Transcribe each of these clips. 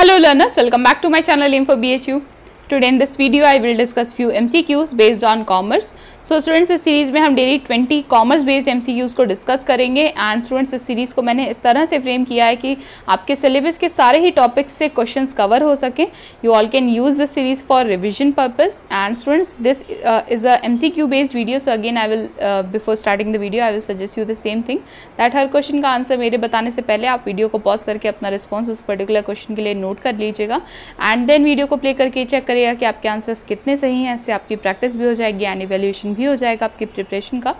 Hello learners, welcome back to my channel Info BHU. Today in this video I will discuss few MCQs based on commerce. So students इस series में हम daily 20 commerce based MCQs को discuss करेंगे and students इस series को मैंने इस तरह से फ्रेम किया है कि आपके सिलेबस के सारे ही टॉपिक्स से क्वेश्चंस कवर हो सकें। You all can use this series for revision purpose and students this is a M based video so again I will before starting the video I will suggest you the same thing that her question का answer मेरे बताने से पहले आप video को pause करके अपना response उस पर्टिकुलर क्वेश्चन के लिए नोट कर लीजिएगा। एंड देन वीडियो को प्ले करके चेक करिएगा कि आपके आंसर्स कितने सही हैं, इससे आपकी प्रैक्टिस भी हो जाएगी एंड इवेल्यूशन कंप्लीशन भी हो जाएगा आपकी प्रिपरेशन का।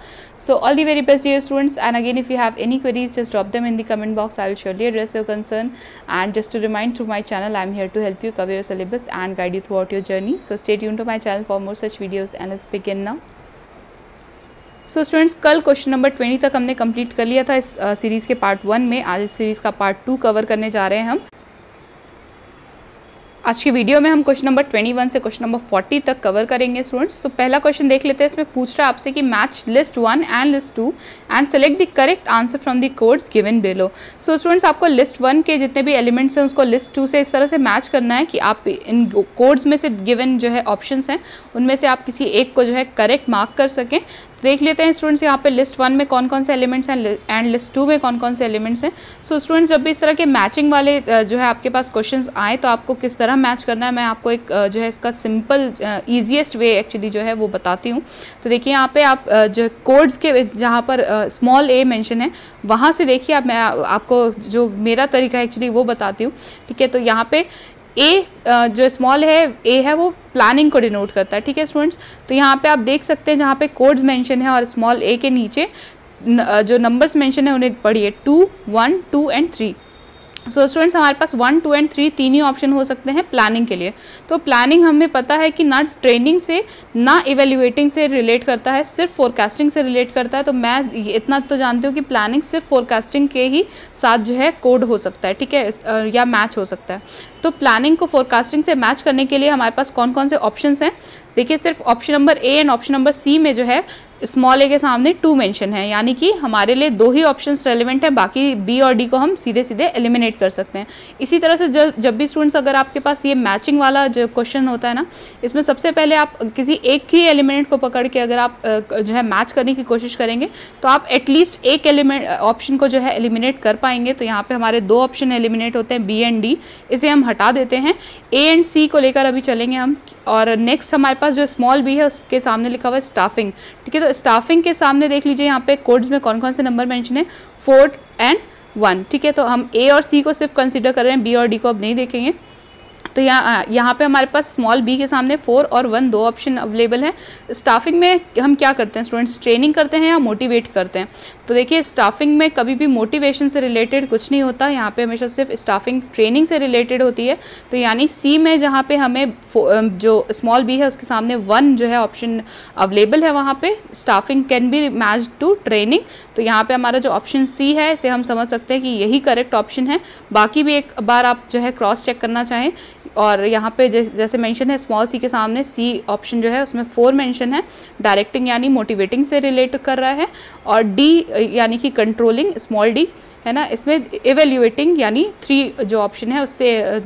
So all the very best dear students and again if you have any queries just drop them in the comment box I will surely address your concern and just to remind through my channel I am here to help you cover your syllabus and guide you throughout your journey so stay यून to my channel for more such videos and let's begin now so students कल question number twenty तक हमने complete कर लिया था इस series के part one में। आज इस सीरीज़ का पार्ट टू कवर करने जा रहे हैं हम। आज की वीडियो में हम क्वेश्चन नंबर 21 से क्वेश्चन नंबर 40 तक कवर करेंगे स्टूडेंट्स तो पहला क्वेश्चन देख लेते हैं। इसमें पूछ रहा है आपसे कि match list one and list two and select the correct answer from the codes given below so students आपको लिस्ट वन के जितने भी एलिमेंट्स हैं, उसको लिस्ट टू से इस तरह से मैच करना है कि आप इन कोड्स में से गिवन जो है ऑप्शन हैं, उनमें से आप किसी एक को जो है करेक्ट मार्क कर सकें। देख लेते हैं स्टूडेंट्स यहाँ पे लिस्ट वन में कौन कौन से एलिमेंट्स हैं एंड लिस्ट टू में कौन कौन से एलिमेंट्स हैं। सो स्टूडेंट्स जब भी इस तरह के मैचिंग वाले जो है आपके पास क्वेश्चंस आए तो आपको किस तरह मैच करना है, मैं आपको एक जो है इसका सिंपल ईजिएस्ट वे एक्चुअली जो है वो बताती हूँ। तो देखिए यहाँ पे आप जो कोड्स के जहाँ पर स्मॉल ए मैंशन है, वहाँ से देखिए आप, मैं आपको जो मेरा तरीका एक्चुअली वो बताती हूँ। ठीक है तो यहाँ पे ए जो स्मॉल है ए है वो प्लानिंग को डिनोट करता है, ठीक है स्टूडेंट्स तो यहाँ पे आप देख सकते हैं जहाँ पे कोड्स मेंशन है और स्मॉल ए के नीचे जो नंबर्स मेंशन है, उन्हें पढ़िए। Two one two and three so students हमारे पास वन टू एंड थ्री तीन ही ऑप्शन हो सकते हैं प्लानिंग के लिए। तो प्लानिंग हमें पता है कि ना ट्रेनिंग से, ना इवेल्युएटिंग से रिलेट करता है, सिर्फ़ फोरकास्टिंग से रिलेट करता है। तो मैं इतना तो जानती हूँ कि प्लानिंग सिर्फ़ फोरकास्टिंग के ही साथ जो है कोड हो सकता है, ठीक है? या मैच हो सकता है। तो प्लानिंग को फोरकास्टिंग से मैच करने के लिए हमारे पास कौन कौन से ऑप्शन हैं? देखिए, सिर्फ़ option number A and option number C में जो है स्मॉल ए के सामने टू मेंशन है, यानी कि हमारे लिए दो ही ऑप्शंस रेलिवेंट हैं, बाकी बी और डी को हम सीधे सीधे एलिमिनेट कर सकते हैं। इसी तरह से जब जब भी स्टूडेंट्स अगर आपके पास ये मैचिंग वाला जो क्वेश्चन होता है ना, इसमें सबसे पहले आप किसी एक ही एलिमेंट को पकड़ के अगर आप जो है मैच करने की कोशिश करेंगे तो आप एटलीस्ट एक एलिमेंट ऑप्शन को जो है एलिमिनेट कर पाएँगे। तो यहाँ पर हमारे दो ऑप्शन एलिमिनेट होते हैं बी एंड डी इसे हम हटा देते हैं। ए एंड सी को लेकर अभी चलेंगे हम, और नेक्स्ट हमारे पास जो स्मॉल बी है, उसके सामने लिखा हुआ है स्टाफिंग ठीक है तो स्टाफिंग के सामने देख लीजिए, यहाँ पे कोड्स में कौन कौन से नंबर मैंशन है फोर एंड वन ठीक है तो हम ए और सी को सिर्फ़ कंसिडर कर रहे हैं बी और डी को अब नहीं देखेंगे। तो यहाँ यहाँ पे हमारे पास स्मॉल बी के सामने फोर और वन दो ऑप्शन अवेलेबल है। स्टाफिंग में हम क्या करते हैं स्टूडेंट्स ट्रेनिंग करते हैं या मोटिवेट करते हैं? तो देखिए स्टाफिंग में कभी भी मोटिवेशन से रिलेटेड कुछ नहीं होता। यहाँ पे हमेशा सिर्फ़ स्टाफिंग ट्रेनिंग से रिलेटेड होती है। तो यानी सी में जहाँ पे हमें जो स्मॉल बी है, उसके सामने वन जो है ऑप्शन अवेलेबल है वहाँ पे staffing can be match to training तो यहाँ पे हमारा जो ऑप्शन सी है, इसे हम समझ सकते हैं कि यही करेक्ट ऑप्शन है। बाकी भी एक बार आप जो है क्रॉस चेक करना चाहें, और यहाँ पे जैसे मेंशन है स्मॉल सी के सामने सी ऑप्शन जो है, उसमें फोर मेंशन है। डायरेक्टिंग यानी मोटिवेटिंग से रिलेट कर रहा है। और डी यानी कि कंट्रोलिंग स्मॉल डी है ना? इसमें एवेल्यूएटिंग यानी थ्री जो ऑप्शन है, उससे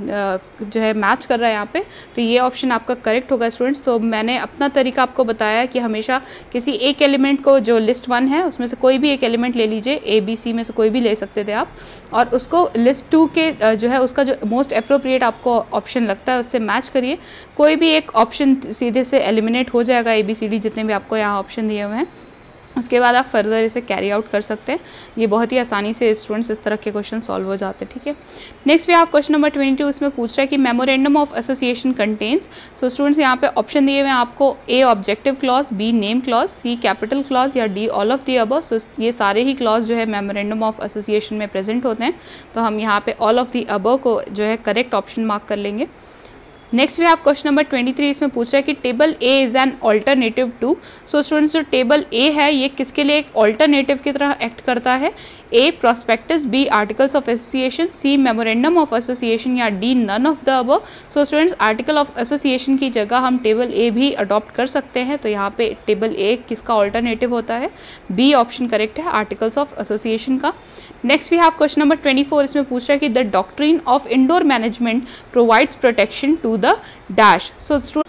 जो है मैच कर रहा है यहाँ पे तो ये ऑप्शन आपका करेक्ट होगा स्टूडेंट्स तो मैंने अपना तरीका आपको बताया कि हमेशा किसी एक एलिमेंट को जो लिस्ट वन है, उसमें से कोई भी एक एलिमेंट ले लीजिए ए बी सी में से कोई भी ले सकते थे आप, और उसको लिस्ट टू के जो है, उसका जो मोस्ट अप्रोप्रिएट आपको ऑप्शन लगता है, उससे मैच करिए। कोई भी एक ऑप्शन सीधे से एलिमिनेट हो जाएगा ए बी सी डी जितने भी आपको यहाँ ऑप्शन दिए हुए हैं। उसके बाद आप फर्दर इसे कैरी आउट कर सकते हैं। ये बहुत ही आसानी से स्टूडेंट्स इस तरह के क्वेश्चन सॉल्व हो जाते हैं, ठीक है? नेक्स्ट भी आप क्वेश्चन नंबर ट्वेंटी टू इसमें पूछ रहा है कि memorandum of association contains so students यहाँ पे ऑप्शन दिए हुए हैं आपको A objective clause B name clause C capital clause या D all of the above so ये सारे ही क्लॉज जो है मेमोरेंडम ऑफ़ एसोसिएशन में प्रेजेंट होते हैं। तो हम यहाँ पे ऑल ऑफ़ दी अब को जो है करेक्ट ऑप्शन मार्क कर लेंगे। नेक्स्ट भी आप क्वेश्चन नंबर ट्वेंटी थ्री इसमें पूछ रहा है कि table A is an alternative to so students जो टेबल ए है, ये किसके लिए एक ऑल्टरनेटिव की तरह एक्ट करता है? A prospectus B articles of association C memorandum of association या D none of the above so students article of association की जगह हम टेबल ए भी अडॉप्ट कर सकते हैं। तो यहाँ पे टेबल ए किसका ऑल्टरनेटिव होता है? बी ऑप्शन करेक्ट है आर्टिकल्स ऑफ़ एसोसिएशन का। Next we have question number 24 इसमें पूछ रहा है कि the doctrine of indoor management provides protection to the dash so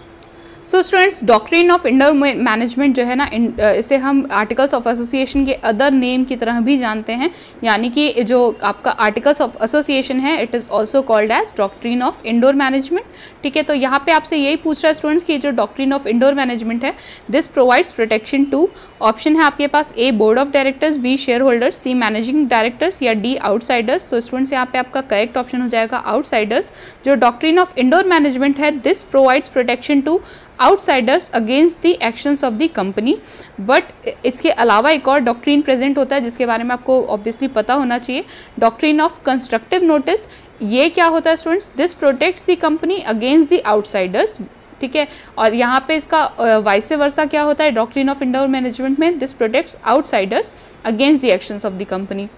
so students doctrine of indoor management जो है ना इसे हम आर्टिकल्स ऑफ़ एसोसिएशन के अदर नेम की तरह भी जानते हैं। यानी कि जो आपका आर्टिकल्स ऑफ़ एसोसिएशन है it is also called as doctrine of indoor management ठीक है तो यहाँ पे आपसे यही पूछ रहा है स्टूडेंट्स की जो डॉक्ट्रिन ऑफ़ इंडोर मैनेजमेंट है this provides protection to option है आपके पास A board of directors B shareholders C managing directors या डी आउटसाइडर्स तो स्टूडेंट्स यहाँ पे आपका करेक्ट ऑप्शन हो जाएगा आउटसाइडर्स जो डॉक्ट्रिन ऑफ़ इंडोर मैनेजमेंट है this provides protection to outsiders against the actions of the company but इसके अलावा एक और डॉक्ट्रीन प्रेजेंट होता है, जिसके बारे में आपको ऑब्वियसली पता होना चाहिए। डॉक्ट्रीन ऑफ़ कंस्ट्रक्टिव नोटिस ये क्या होता है students this protects the company against the outsiders ठीक है? और यहाँ पे इसका वाइसे वर्सा क्या होता है? डॉक्ट्रीन ऑफ़ इंडोर मैनेजमेंट में this protects outsiders against the actions of the company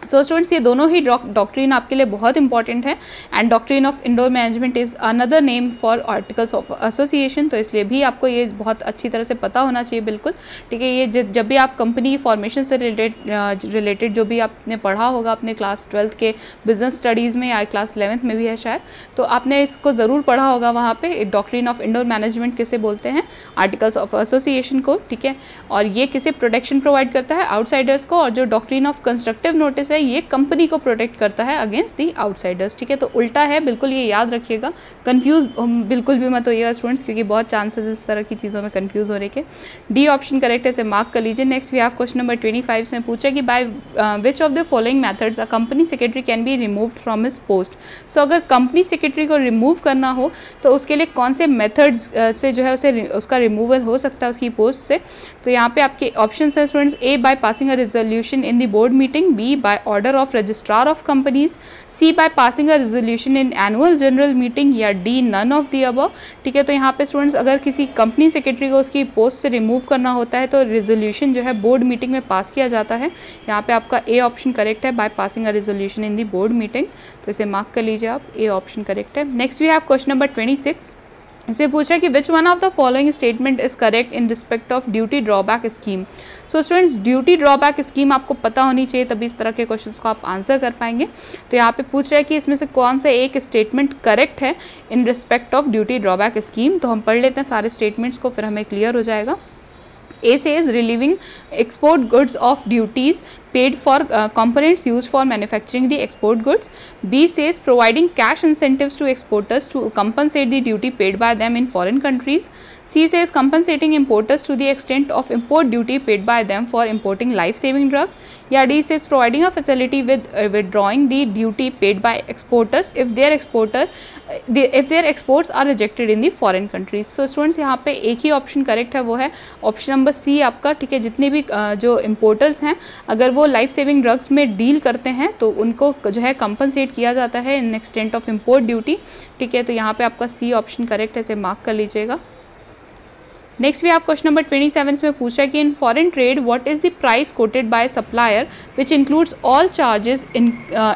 so so, students ये दोनों ही डॉक्ट्रीन आपके लिए बहुत इंपॉर्टेंट है. And doctrine of indoor management is another name for articles of association तो इसलिए भी आपको ये बहुत अच्छी तरह से पता होना चाहिए बिल्कुल. ठीक है ये जब भी आप कंपनी फॉर्मेशन से रिलेटेड रिलेटेड जो भी आपने पढ़ा होगा अपने क्लास ट्वेल्थ के बिज़नेस स्टडीज़ में या क्लास इलेवंथ में भी है शायद तो आपने इसको ज़रूर पढ़ा होगा वहाँ पर डॉक्ट्रीन ऑफ़ इंडोर मैनेजमेंट किसे बोलते हैं? आर्टिकल्स ऑफ़ एसोसिएशन को. ठीक है और ये किसे प्रोटेक्शन प्रोवाइड करता है? आउटसाइडर्स को. और जो डॉक्ट्रीन ऑफ़ कंस्ट्रक्टिव नोटिस है ये कंपनी को प्रोटेक्ट करता है अगेंस्ट दी आउटसाइडर्स ठीक है? तो उल्टा है बिल्कुल ये याद रखिएगा। कंफ्यूज बिल्कुल भी मत होइएगा स्टूडेंट्स क्योंकि बहुत चांसेस इस तरह की चीज़ों में कंफ्यूज होने के डी ऑप्शन करेक्ट है इसे मार्क कर लीजिए। Next we have question number twenty five से पूछा कि by which of the following methods a company secretary can be remove from his post so अगर कंपनी सेक्रेटरी को रिमूव करना हो तो उसके लिए कौन से मेथड्स uh, से जो है उसे उसका रिमूवल हो सकता है उसकी पोस्ट से? तो यहाँ पे आपके ऑप्शन है students A by passing a resolution in the board meeting B by order of registrar of companies C by passing a resolution in annual general meeting या D none of the above ठीक है तो यहाँ पे students अगर किसी company secretary को उसकी पोस्ट से रिमूव करना होता है तो रेजोल्यूशन जो है बोर्ड मीटिंग में पास किया जाता है। यहाँ पे आपका ए ऑप्शन करेक्ट है by passing a resolution in the board meeting तो इसे मार्क कर लीजिए आप ए ऑप्शन करेक्ट है। Next we have question number twenty six इसे पूछा कि which one of the following statement is correct in respect of duty drawback scheme so students duty drawback scheme आपको पता होनी चाहिए, तभी इस तरह के क्वेश्चन को आप आंसर कर पाएँगे। तो यहाँ पे पूछ रहा है कि इसमें से कौन सा एक स्टेटमेंट करेक्ट है in respect of duty drawback scheme तो हम पढ़ लेते हैं सारे स्टेटमेंट्स को, फिर हमें क्लियर हो जाएगा। A says relieving export goods of duties paid for uh, components used for manufacturing the export goods. B says providing cash incentives to exporters to compensate the duty paid by them in foreign countries. C says is compensating importers to the extent of import duty paid by them for importing life saving drugs या D says is providing a facility with withdrawing the duty paid by exporters if their exporter if their exports are rejected in the foreign countries so students यहाँ पे एक ही option correct है, वो है option number सी आपका, ठीक है, जितने भी uh, जो इम्पोर्टर्स हैं, अगर वो लाइफ सेविंग ड्रग्स में डील करते हैं तो उनको जो है कंपनसेट किया जाता है in extent of import duty ठीक है तो यहाँ पर आपका सी ऑप्शन करेक्ट है, इसे मार्क कर लीजिएगा। नेक्स्ट भी आप क्वेश्चन नंबर ट्वेंटी सेवन में पूछा कि in foreign trade what is the price quoted by supplier which includes all charges in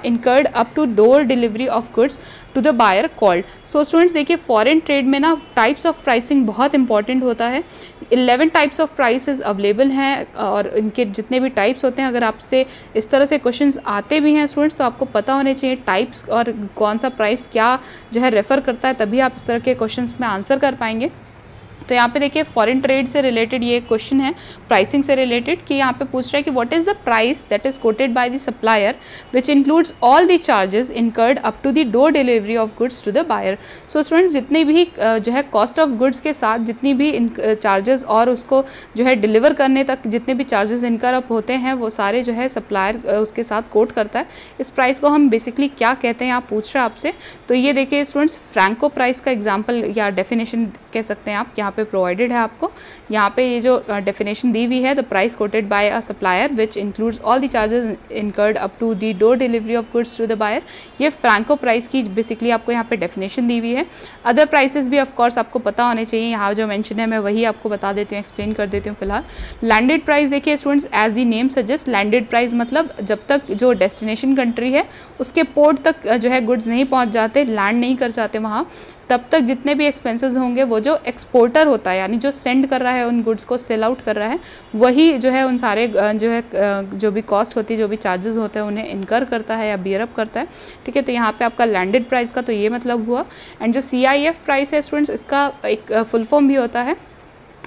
incurred up to door delivery of goods to the buyer called so students देखिए foreign trade में ना types of pricing बहुत important होता है। Eleven types of prices available हैं, और इनके जितने भी टाइप्स होते हैं, अगर आपसे इस तरह से क्वेश्चंस आते भी हैं स्टूडेंट्स तो आपको पता होने चाहिए टाइप्स और कौन सा प्राइस क्या जो है रेफ़र करता है, तभी आप इस तरह के क्वेश्चन में आंसर कर पाएँगे। तो यहाँ पे देखिए फॉरेन ट्रेड से रिलेटेड ये क्वेश्चन है प्राइसिंग से रिलेटेड कि यहाँ पे पूछ रहा है कि what is the price that is quoted by the supplier which includes all the charges incurred up to the door delivery of goods to the buyer so students जितने भी जो है कॉस्ट ऑफ़ गुड्स के साथ जितनी भी charges और उसको जो है डिलीवर करने तक जितने भी चार्जेस इनकर अप होते हैं, वो सारे जो है सप्लायर उसके साथ कोट करता है। इस प्राइस को हम बेसिकली क्या कहते हैं आप पूछ रहे हैं आपसे। तो ये देखिए स्टूडेंट्स फ्रैंको प्राइस का एग्ज़ाम्पल या डेफिनेशन कह सकते हैं आप। यहाँ यहाँ पे प्रोवाइडेड है आपको। यहाँ पे ये जो डेफिनेशन दी हुई है the price quoted by a supplier which includes all the charges incurred up to the door delivery of goods to the buyer ये फ्रैंको प्राइस की बेसिकली आपको यहाँ पे डेफिनेशन दी हुई है। अदर प्राइसेस भी ऑफकोर्स आपको पता होने चाहिए। यहाँ जो मैंशन है, मैं वही आपको बता देती हूँ एक्सप्लेन कर देती हूँ फ़िलहाल। लैंडेड प्राइस देखिए students as the name suggest landed price मतलब जब तक जो डेस्टिनेशन कंट्री है, उसके पोर्ट तक जो है गुड्स नहीं पहुँच जाते लैंड नहीं कर जाते वहाँ। तब तक जितने भी एक्सपेंसेस होंगे, वो जो एक्सपोर्टर होता है, यानी जो सेंड कर रहा है उन गुड्स को सेल आउट कर रहा है, वही जो है उन सारे जो है जो भी कॉस्ट होती है, जो भी चार्जेस होते हैं, उन्हें इनकर करता है या बियरअप करता है। ठीक है तो यहाँ पे आपका लैंडेड प्राइस का तो ये मतलब हुआ। एंड जो CIF प्राइस है स्टूडेंट्स इसका एक फुल फॉर्म भी होता है।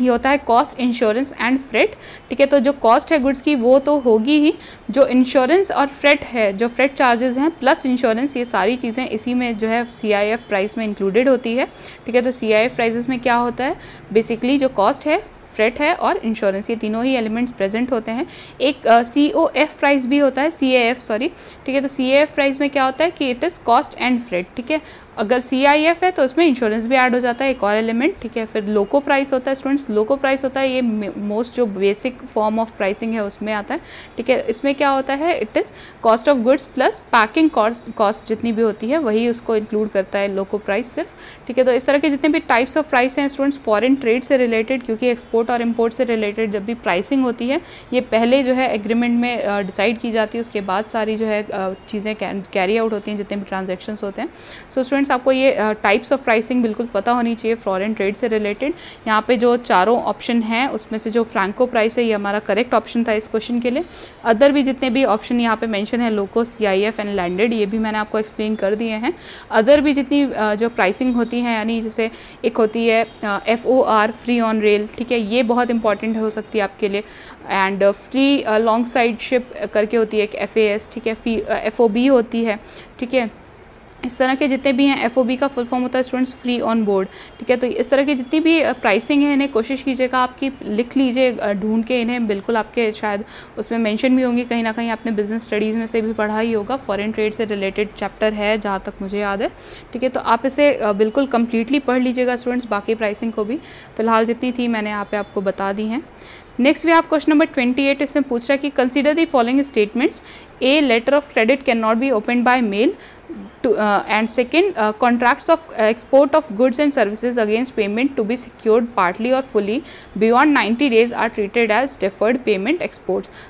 ये होता है कॉस्ट इंश्योरेंस एंड फ्रेट ठीक है तो जो कॉस्ट है गुड्स की, वो तो होगी ही। जो इंश्योरेंस और फ्रेट है, जो फ्रेट चार्जेस हैं प्लस इंश्योरेंस ये सारी चीज़ें इसी में जो है सीआईएफ प्राइस में इंक्लूडेड होती है। ठीक है तो सीआईएफ प्राइजेस में क्या होता है? बेसिकली जो कॉस्ट है फ्रेट है और इंश्योरेंस ये तीनों ही एलिमेंट्स प्रेजेंट होते हैं। एक सी ओ एफ़ प्राइस भी होता है सी ए एफ़ सॉरी ठीक है तो सी ए एफ़ प्राइस में क्या होता है कि it is cost and freight ठीक है अगर सी आई एफ़ है तो उसमें इंश्योरेंस भी ऐड हो जाता है, एक और एलिमेंट ठीक है? फिर लोको प्राइस होता है स्टूडेंट्स लोको प्राइस होता है, ये मोस्ट जो बेसिक फॉर्म ऑफ़ प्राइसिंग है, उसमें आता है, ठीक है? इसमें क्या होता है? It is cost of goods plus packing cost जितनी भी होती है, वही उसको इंक्लूड करता है लोको प्राइस सिर्फ़, ठीक है? तो इस तरह के जितने भी टाइप्स ऑफ़ प्राइस हैं स्टूडेंट्स फॉरन ट्रेड से रिलेटेड क्योंकि एक्सपोर्ट और इम्पोर्ट से रिलेटेड जब भी प्राइसिंग होती है, ये पहले जो है एग्रीमेंट में डिसाइड की जाती है, उसके बाद सारी जो है चीज़ें कैरी आउट होती हैं, जितने भी ट्रांजेक्शन होते हैं। सो स्टूडेंट्स आपको ये टाइप्स ऑफ़ प्राइसिंग बिल्कुल पता होनी चाहिए फॉरेन ट्रेड से रिलेटेड यहाँ पे जो चारों ऑप्शन हैं, उसमें से जो फ्रैंको प्राइस है, ये हमारा करेक्ट ऑप्शन था इस क्वेश्चन के लिए। अदर भी जितने भी ऑप्शन यहाँ पे मेंशन है loco C I F and landed ये भी मैंने आपको एक्सप्लेन कर दिए हैं। अदर भी जितनी जो प्राइसिंग होती है, यानी जैसे एक होती है F O R free on rail ठीक है, ये बहुत इंपॉर्टेंट हो सकती है आपके लिए। And free long side ship करके होती है एक एफ़ ए एस ठीक है फ़ी एफ़ ओ बी होती है, ठीक है। इस तरह के जितने भी हैं एफओबी का फुल फॉर्म होता है स्टूडेंट्स फ्री ऑन बोर्ड ठीक है? तो इस तरह की जितनी भी प्राइसिंग है, इन्हें कोशिश कीजिएगा आपकी लिख लीजिए ढूंढ के इन्हें बिल्कुल आपके शायद उसमें मेंशन भी होंगी, कहीं ना कहीं आपने बिज़नेस स्टडीज़ में से भी पढ़ा ही होगा। फॉरेन ट्रेड से रिलेटेड चैप्टर है, जहाँ तक मुझे याद है, ठीक है? तो आप इसे बिल्कुल कम्प्लीटली पढ़ लीजिएगा स्टूडेंट्स बाकी प्राइसिंग को भी। फ़िलहाल जितनी थी, मैंने यहाँ पे आपको बता दी हैं। नेक्स्ट भी आप क्वेश्चन नंबर ट्वेंटी एट इसमें पूछ रहा है कि consider the following statements a letter of credit can not be open by mail uh, and second uh, contracts of uh, export of goods and services against payment to be secured partly or fully beyond 90 days are treated as deferred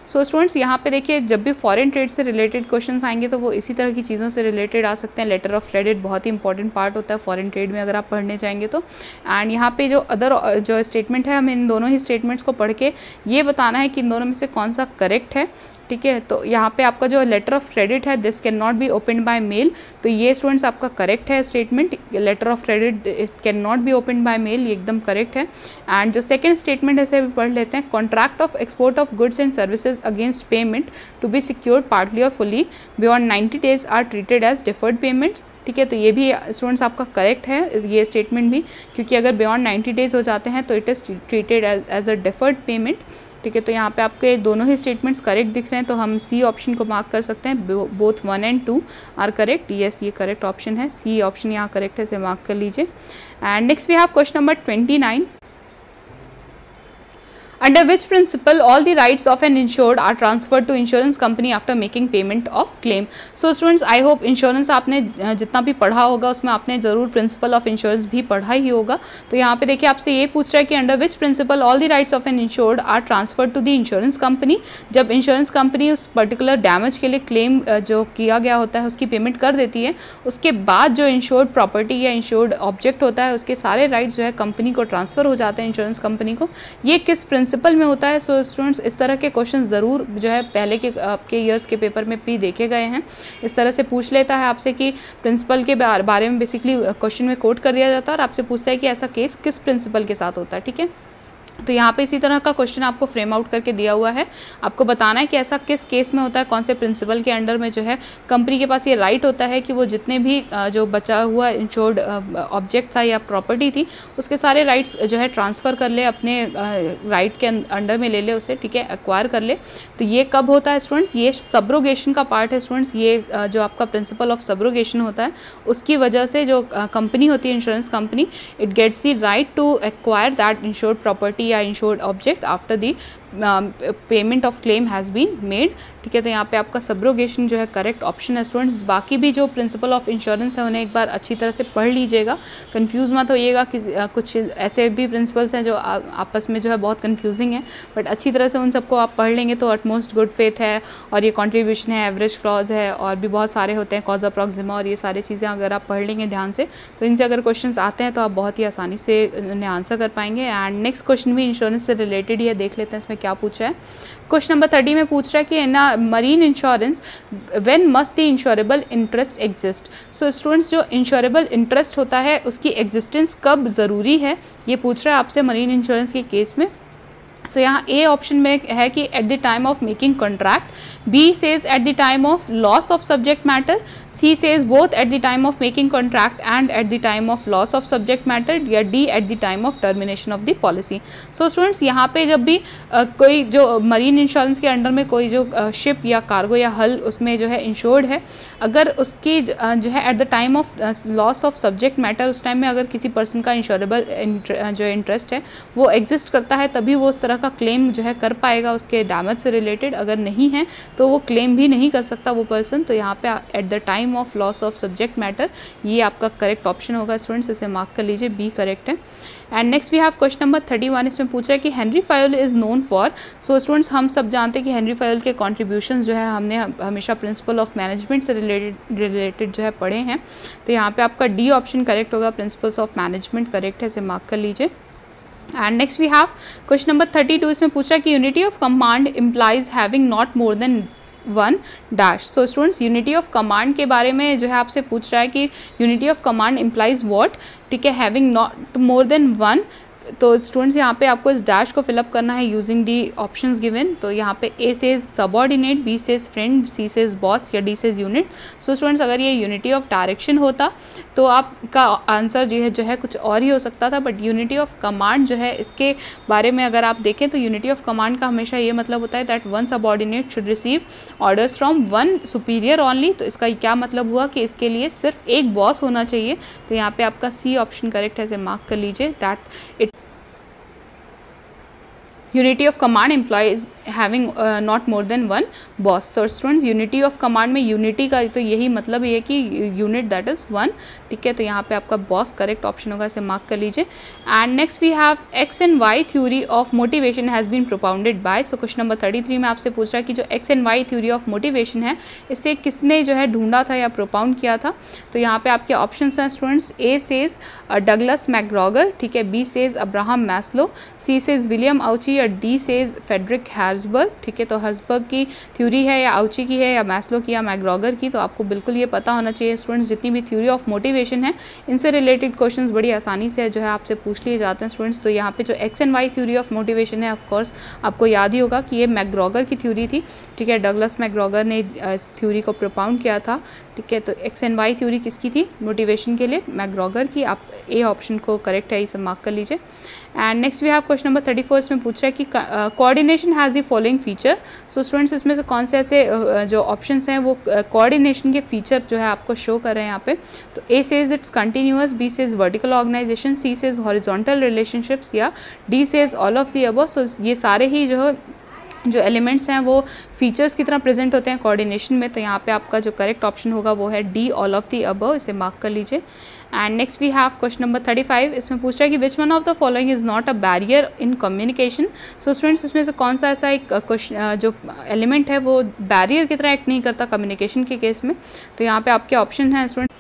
so students यहाँ पे देखिए जब भी foreign trade से related questions आएँगे तो वो इसी तरह की चीज़ों से रिलेटेड आ सकते हैं। लेटर ऑफ़ क्रेडिट बहुत ही इंपॉर्टेंट पार्ट होता है फॉरेन ट्रेड में अगर आप पढ़ने जाएँगे तो। एंड यहाँ पे जो अदर जो स्टेटमेंट है हमें इन दोनों ही स्टेटमेंट्स को पढ़ के ये बताना है कि इन दोनों में से कौन सा करेक्ट है। ठीक है? तो यहाँ पे आपका जो लेटर ऑफ़ क्रेडिट है this can not be open by mail तो ये स्टूडेंट्स आपका करेक्ट है statement letter of credit it can not be open by mail ये एकदम करेक्ट है. एंड जो सेकेंड स्टेटमेंट ऐसे भी पढ़ लेते हैं contract of export of goods and services against payment to be secured partly और fully beyond ninety days are treated as deferred payments ठीक है? तो ये भी स्टूडेंट्स आपका करेक्ट है, ये स्टेटमेंट भी. क्योंकि अगर बियॉन्ड नाइन्टी डेज़ हो जाते हैं तो it is treated as a deferred payment ठीक है तो यहाँ पे आपके दोनों ही स्टेटमेंट्स करेक्ट दिख रहे हैं तो हम सी ऑप्शन को मार्क कर सकते हैं both one and two are correct yes ये करेक्ट ऑप्शन है सी ऑप्शन यहाँ करेक्ट है, इसे मार्क कर लीजिए। And next we have question number twenty nine under which principle all the rights of an insured are transferred to insurance company after making payment of claim. So, students, i hope insurance आपने जितना भी पढ़ा होगा, उसमें आपने ज़रूर principal of insurance भी पढ़ा ही होगा। तो यहाँ पे देखिए आपसे ये पूछ रहा है कि under which principle all the rights of an insured are transferred to the insurance company जब इंश्योरेंस कंपनी उस पर्टिकुलर डैमेज के लिए क्लेम जो किया गया होता है, उसकी पेमेंट कर देती है, उसके बाद जो इंश्योर्ड प्रॉपर्टी या इंश्योर्ड ऑब्जेक्ट होता है, उसके सारे राइट्स जो है कंपनी को ट्रांसफ़र हो जाते हैं इंश्योरेंस कंपनी को। ये किस प्रिंसिपल प्रिंसिपल में होता है सो so, स्टूडेंट्स इस तरह के क्वेश्चन ज़रूर जो है पहले के आपके ईयर्स के पेपर में भी देखे गए हैं। इस तरह से पूछ लेता है आपसे कि प्रिंसिपल के बारे में बेसिकली क्वेश्चन में कोट कर दिया जाता है और आपसे पूछता है कि ऐसा केस किस प्रिंसिपल के साथ होता है ठीक है? तो यहाँ पे इसी तरह का क्वेश्चन आपको फ्रेम आउट करके दिया हुआ है। आपको बताना है कि ऐसा किस केस में होता है, कौन से प्रिंसिपल के अंडर में जो है कंपनी के पास ये राइट होता है कि वो जितने भी जो बचा हुआ इंश्योर्ड ऑब्जेक्ट था या प्रॉपर्टी थी, उसके सारे राइट्स जो है ट्रांसफ़र कर ले, अपने राइट के अंडर में ले ले उसे, ठीक है एक्वायर कर ले। तो ये कब होता है स्टूडेंट्स ये सब्रोगेशन का पार्ट है स्टूडेंट्स ये जो आपका प्रिंसिपल ऑफ़ सब्रोगेशन होता है, उसकी वजह से जो कंपनी होती है insurance company it gets the right to acquire that insured property या insured object after the payment of claim has been made ठीक है तो यहाँ पे आपका सब्रोगेशन जो है करेक्ट ऑप्शन है स्टूडेंट्स बाकी भी जो प्रिंसिपल ऑफ़ इंश्योरेंस है उन्हें एक बार अच्छी तरह से पढ़ लीजिएगा. कंफ्यूज मत होइएगा कि कुछ ऐसे भी प्रिंसिपल्स हैं जो आ, आपस में जो है बहुत कन्फ्यूजिंग है. बट अच्छी तरह से उन सबको आप पढ़ लेंगे तो अटमोस्ट गुड फेथ है और ये कॉन्ट्रीब्यूशन है एवरेज क्लॉज है और भी बहुत सारे होते हैं कॉज अप्रॉक्सिमा और ये सारी चीज़ें अगर आप पढ़ लेंगे ध्यान से तो इनसे अगर क्वेश्चन आते हैं तो आप बहुत ही आसानी से उन्हें आंसर कर पाएँगे. एंड नेक्स्ट क्वेश्चन भी इंश्योरेंस से रिलेटेड ही है देख लेते हैं इसमें क्या पूछा है? क्वेश्चन नंबर थर्टी में पूछ रहा है कि ना marine insurance when must the insurable interest exist so students जो इंश्योरेबल इंटरेस्ट होता है उसकी एग्जिस्टेंस कब ज़रूरी है? ये पूछ रहा है आपसे मरीन इंश्योरेंस के केस में। सो so, यहाँ ए ऑप्शन में है कि at the time of making contract B says at the time of loss of subject matter C says both at the time of making contract and at the time of loss of subject matter या D at the time of termination of the policy. So students यहाँ पे जब भी uh, कोई जो marine insurance के under में कोई जो शिप uh, या कार्गो या हल उसमें जो है इंश्योर्ड है अगर उसकी uh, जो है at the time of loss of subject matter उस टाइम में अगर किसी पर्सन का इंश्योरेबल जो इंटरेस्ट है वो एग्जिस्ट करता है तभी वो उस तरह का क्लेम जो है कर पाएगा उसके डैमेज से रिलेटेड अगर नहीं है तो वो क्लेम भी नहीं कर सकता वो पर्सन तो यहाँ पे at the time time of loss of subject matter ये आपका करेक्ट ऑप्शन होगा स्टूडेंट्स इसे मार्क कर लीजिए बी करेक्ट है। And next we have question number thirty one इसमें पूछ रहा है कि Henry Fayol is known for so students हम सब जानते हैं कि हेनरी फायल के कॉन्ट्रीब्यूशन जो है हमने हमेशा प्रिंसिपल ऑफ़ मैनेजमेंट से रिलेटेड रिलेटेड जो है पढ़े हैं। तो यहाँ पे आपका डी ऑप्शन करेक्ट होगा प्रिंसिपल्स ऑफ़ मैनेजमेंट करेक्ट है, इसे मार्क कर लीजिए। And next we have question number thirty two इसमें पूछा कि unity of command employees having not more than one dash so students unity of command के बारे में जो है आपसे पूछ रहा है कि unity of command employees what ठीक है having not more than one तो स्टूडेंट्स यहाँ पे आपको इस डैश को फिलअप करना है यूजिंग दी ऑप्शंस गिवन तो यहाँ पे A says subordinate B says friend C says boss या D says unit so students अगर ये यूनिटी ऑफ़ डायरेक्शन होता तो आपका आंसर जो है जो है कुछ और ही हो सकता था बट यूनिटी ऑफ़ कमांड जो है, इसके बारे में अगर आप देखें तो यूनिटी ऑफ़ कमांड का हमेशा ये मतलब होता है that one subordinate should receive orders from one superior only तो इसका क्या मतलब हुआ कि इसके लिए सिर्फ़ एक बॉस होना चाहिए. तो यहाँ पर आपका सी ऑप्शन करेक्ट है, इसे मार्क कर लीजिए. That it unity of command employees having not more than one boss तो स्टूडेंट्स यूनिटी ऑफ़ कमांड में यूनिटी का तो यही मतलब ये है कि यूनिट दैट इज़ वन ठीक है तो यहाँ पे आपका बॉस करेक्ट ऑप्शन होगा, इसे मार्क कर लीजिए. And next we have X and Y theory of motivation has been propounded by so question number thirty three में आपसे पूछ रहा है कि जो X and Y theory of motivation है, इसे किसने जो है ढूंढा था या प्रोपाउंड किया था? तो यहाँ पे आपके ऑप्शन हैं students A says Douglas McGregor ठीक है B says Abraham Maslow C says William Ouchi और डी सेज फेडरिक हैर हर्सबर्ग ठीक है? तो हर्सबर्ग की थ्योरी है या आउची की है या मैस्लो की या मैग्रॉगर की तो आपको बिल्कुल ये पता होना चाहिए स्टूडेंट्स जितनी भी थ्योरी ऑफ़ मोटिवेशन है, इनसे रिलेटेड क्वेश्चन बड़ी आसानी से जो है आपसे पूछ लिए जाते हैं स्टूडेंट्स तो यहाँ पे जो X and Y theory of motivation है ऑफकोर्स आपको याद ही होगा कि ये मैग्रॉगर की थ्योरी थी, ठीक है? डगलस मैग्रॉगर ने इस थ्योरी को प्रोपाउंड किया था, ठीक है? तो एक्स एंड वाई थ्योरी किसकी थी? मोटिवेशन के लिए मैग्रॉगर की। आप ए ऑप्शन को करेक्ट है, इसे मार्क कर लीजिए। And next we have question number thirty four इसमें पूछ रहा है कि coordination has the following feature so students इसमें से कौन से ऐसे uh, जो ऑप्शन हैं वो कोऑर्डिनेशन uh, के फीचर जो है आपको शो कर रहे हैं यहाँ पे. तो A says it's continuous B says vertical organisation C says horizontal relationships या D says all of the above so ये सारे ही जो जो एलिमेंट्स हैं वो फीचर्स की तरह प्रेजेंट होते हैं कोऑर्डिनेशन में. तो यहाँ पे आपका जो करेक्ट ऑप्शन होगा वो है डी ऑल ऑफ़ दी अब इसे मार्क कर लीजिए. And next we have question number thirty five इसमें पूछ रहा है कि which one of the following is not a barrier in communication so students इसमें से कौन सा ऐसा एक क्वेश्चन जो एलिमेंट है वो बैरियर की तरह एक्ट नहीं करता कम्युनिकेशन के केस में? तो यहाँ पे आपके ऑप्शन हैं student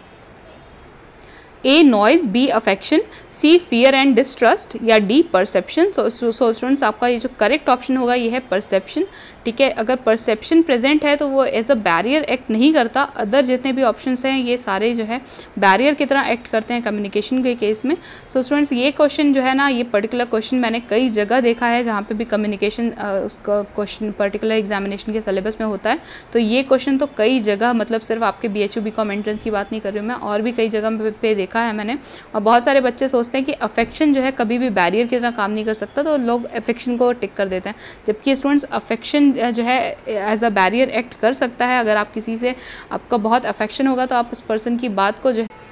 A noise B affection C fear and distrust या डी परसेप्शन सो स्टूडेंट्स आपका ये जो करेक्ट ऑप्शन होगा, ये है परसेप्शन ठीक है अगर परसेप्शन प्रेजेंट है तो वो एज अ बैरियर एक्ट नहीं करता। अदर जितने भी ऑप्शन हैं ये सारे जो है बैरियर की तरह एक्ट करते हैं कम्युनिकेशन के केस में। सो so, स्टूडेंट्स ये क्वेश्चन जो है ना ये पर्टिकुलर क्वेश्चन मैंने कई जगह देखा है जहाँ पे भी कम्युनिकेशन उसका क्वेश्चन पर्टिकुलर एग्जामिनेशन के सिलेबस में होता है। तो ये क्वेश्चन तो कई जगह मतलब सिर्फ़ आपके बी एच कॉम एंट्रेंस की बात नहीं कर रही हूँ मैं और भी कई जगह पे देखा है मैंने। और बहुत सारे बच्चे सोचते हैं कि अफेक्शन जो है कभी भी बैरियर की तरह काम नहीं कर सकता तो लोग अफेक्शन को टिक कर देते हैं। जबकि स्टूडेंट्स अफेक्शन जो है एज अ बैरियर एक्ट कर सकता है। अगर आप किसी से, आपका बहुत अफेक्शन होगा तो आप उस पर्सन की बात को जो है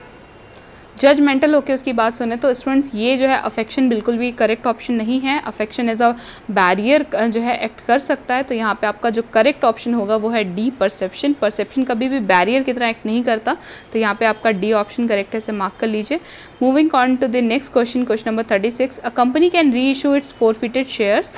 जजमेंटल होकर उसकी बात सुने। तो स्टूडेंट्स ये जो है अफेक्शन बिल्कुल भी करेक्ट ऑप्शन नहीं है। अफेक्शन एज अ बैरियर जो है एक्ट कर सकता है। तो यहाँ पे आपका जो करेक्ट ऑप्शन होगा, वो है डी परसेप्शन परसेप्शन कभी भी बैरियर की तरह एक्ट नहीं करता। तो यहाँ पे आपका डी ऑप्शन करेक्ट है, इसे मार्क कर लीजिए। Moving on to the next question question number thirty a company can reissue its forfeited shares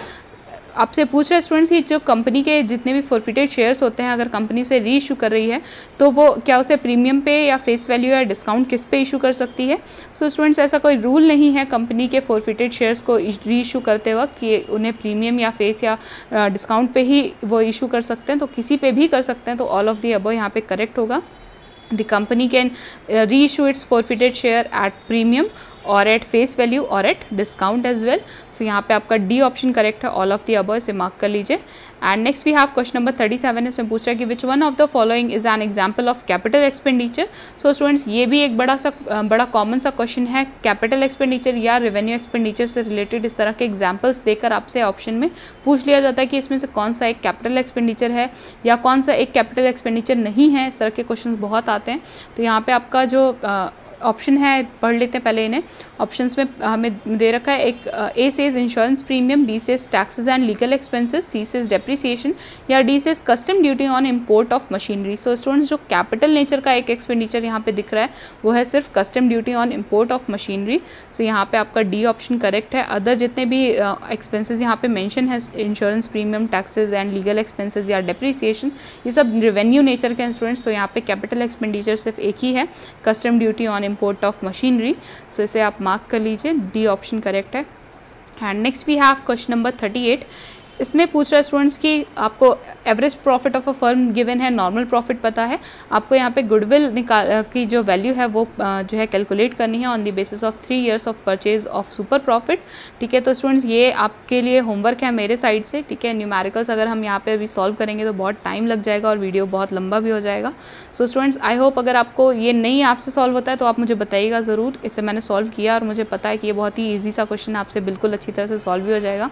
आपसे पूछ रहे स्टूडेंट्स की जो कंपनी के जितने भी फोरफिटेड शेयर्स होते हैं अगर कंपनी से री इशू कर रही है तो वो क्या उसे प्रीमियम पे या फेस वैल्यू या डिस्काउंट किस पे इशू कर सकती है? सो so, स्टूडेंट्स ऐसा कोई रूल नहीं है कंपनी के फोरफिटेड शेयर्स को री इशू करते वक्त कि उन्हें प्रीमियम या फेस या डिस्काउंट पे ही वो इशू कर सकते हैं तो किसी पे भी कर सकते हैं तो ऑल ऑफ़ दी अबो यहाँ पे करेक्ट होगा। The company can uh, reissue its forfeited share at premium और एट फेस वैल्यू और at discount as well so यहाँ पे आपका डी ऑप्शन करेक्ट है ऑल ऑफ़ दी अबव इसे मार्क कर लीजिए. And next we have question number thirty seven इसमें पूछा कि which one of the following is an example of capital expenditure so students ये भी एक बड़ा सा बड़ा कॉमन सा क्वेश्चन है कैपिटल एक्सपेंडिचर या रेवेन्यू एक्सपेंडिचर से रिलेटेड इस तरह के एग्जाम्पल्स देकर आपसे ऑप्शन में पूछ लिया जाता है कि इसमें से कौन सा एक कैपिटल एक्सपेंडिचर है या कौन सा एक कैपिटल एक्सपेंडिचर नहीं है, इस तरह के क्वेश्चन बहुत आते हैं. तो यहाँ पे आपका जो ऑप्शन है, पढ़ लेते हैं पहले इन्हें। ऑप्शंस में हमें दे रखा है, एक A says insurance premium B says taxes and legal expenses C says depreciation या D says custom duty on import of machinery so students जो कैपिटल नेचर का एक एक्सपेंडिचर यहाँ पे दिख रहा है, वो है सिर्फ़ custom duty on import of machinery so so, यहाँ पे आपका डी ऑप्शन करेक्ट है। अदर जितने भी एक्सपेंसेस uh, यहाँ पे मेंशन है insurance premium taxes and legal expenses या डेप्रिसिएशन ये सब रेवेन्यू नेचर के इंस्टूडेंट्स तो यहाँ पे कैपिटल एक्सपेंडिचर सिर्फ़ एक ही है। Custom duty on import of machinery so इसे आप मार्क कर लीजिए। डी ऑप्शन करेक्ट है। And next we have question number thirty eight इसमें पूछ रहा है स्टूडेंट्स कि आपको average profit of a firm given है नॉर्मल प्रॉफिट पता है, आपको यहाँ पे गुडविल निकाल की जो वैल्यू है वो जो है कैलकुलेट करनी है on the basis of three years of purchase of super profit ठीक है? तो स्टूडेंट्स ये आपके लिए होमवर्क है मेरे साइड से, ठीक है? न्यूमेरिकल्स अगर हम यहाँ पे अभी सॉल्व करेंगे तो बहुत टाइम लग जाएगा और वीडियो बहुत लंबा भी हो जाएगा। सो स्टूडेंट्स आई होप अगर आपको ये नहीं आपसे सॉल्व होता है तो आप मुझे बताइएगा ज़रूर। इससे मैंने सॉल्व किया और मुझे पता है कि ये बहुत ही ईजी सा क्वेश्चन आपसे बिल्कुल अच्छी तरह से सॉल्व भी हो जाएगा।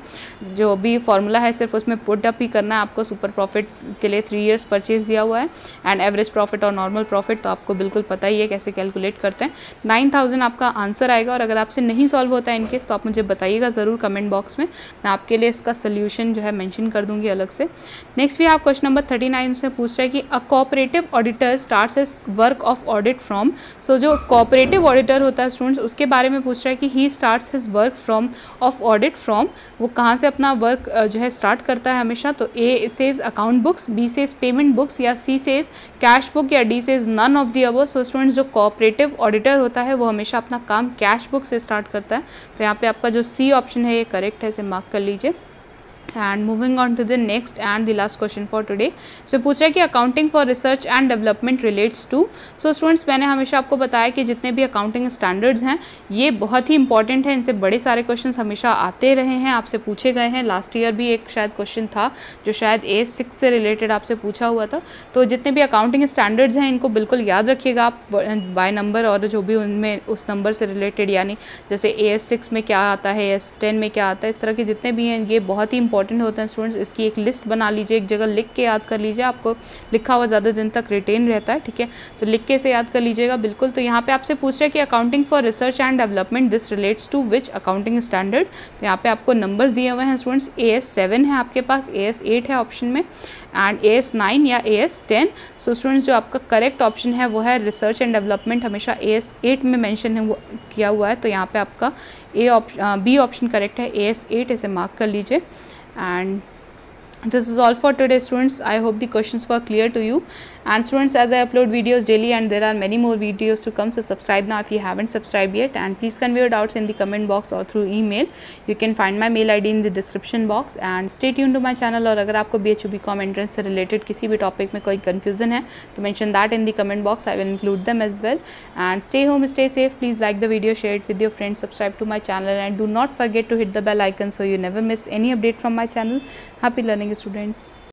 जो भी फॉर्मूला है, सिर्फ़ उसमें पुट अप ही करना है। आपको सुपर प्रॉफिट के लिए थ्री ईयर्स परचेज दिया हुआ है। एंड एवरेज प्रॉफिट और नॉर्मल प्रॉफिट तो आपको बिल्कुल पता ही है कैसे कैलकुलेट करते हैं। नाइन थाउज़ेंड आपका आंसर आएगा और अगर आपसे नहीं सॉल्व होता है इनकेस तो आप मुझे बताइएगा ज़रूर कमेंट बॉक्स में। मैं आपके लिए इसका सोल्यूशन जो है मैंशन कर दूँगी अलग से। नेक्स्ट भी आप क्वेश्चन नंबर थर्टी नाइन से पूछ रहे हैं कि a cooperative auditor start as work of audit from so जो कॉपरेटिव ऑडिटर होता है स्टूडेंट्स उसके बारे में पूछ रहा है कि he start his work from of audit from वो कहाँ से अपना वर्क जो स्टार्ट करता है हमेशा तो A says account books B says payment books या सी सेज कैश बुक या D says none of the above so students जो कॉपरेटिव ऑडिटर होता है, वो हमेशा अपना काम कैश बुक से स्टार्ट करता है। तो यहाँ पे आपका जो सी ऑप्शन है, ये करेक्ट है, इसे मार्क कर लीजिए। And moving on to the next and the last question for today so पूछ कि accounting for research and development relates to so students मैंने हमेशा आपको बताया कि जितने भी अकाउंटिंग स्टैंडर्ड्स हैं, ये बहुत ही इंपॉर्टेंट है। इनसे बड़े सारे क्वेश्चन हमेशा आते रहे हैं, आपसे पूछे गए हैं। लास्ट ईयर भी एक शायद क्वेश्चन था, जो शायद ए सिक्स से रिलेटेड आपसे पूछा हुआ था। तो जितने भी अकाउंटिंग स्टैंडर्ड्स हैं, इनको बिल्कुल याद रखिएगा आप बाय नंबर और जो भी उनमें, उस नंबर से रिलेटेड यानी जैसे ए एस सिक्स में क्या आता है एस टेन में क्या आता है, इस तरह के जितने भी हैं, ये बहुत ही इंपॉर्टेंट होते हैं स्टूडेंट्स इसकी एक लिस्ट बना लीजिए, एक जगह लिख के याद कर लीजिए, आपको लिखा हुआ ज़्यादा दिन तक रिटेन रहता है, ठीक है? तो लिख के से याद कर लीजिएगा, बिल्कुल। तो यहाँ पे आपसे पूछ रहे हैं कि accounting for research and development this relates to which accounting standard तो यहाँ पे आपको नंबर्स दिए हुए हैं स्टूडेंट्स ए एस सेवन है आपके पास ए एस एट है ऑप्शन में। एंड ए एस नाइन या A S ten so students जो आपका करेक्ट ऑप्शन है, वो है रिसर्च एंड डेवलपमेंट हमेशा ए एस एट में मैंशन किया हुआ है तो यहाँ पर आपका A option B option correct है. ए एस एट इसे मार्क कर लीजिए. And this is all for today students I hope the questions were clear to you. and students as I upload videos daily and there are many more videos to come so subscribe now if you haven't subscribed yet and please convey your doubts in the comment box or through email you can find my mail id in the description box and stay tuned to my channel और अगर आपको B H B com entrance से related किसी भी topic में कोई confusion है तो mention that in the comment box I will include them as well and stay home stay safe please like the video share it with your friends subscribe to my channel and do not forget to hit the bell icon so you never miss any update from my channel happy learning students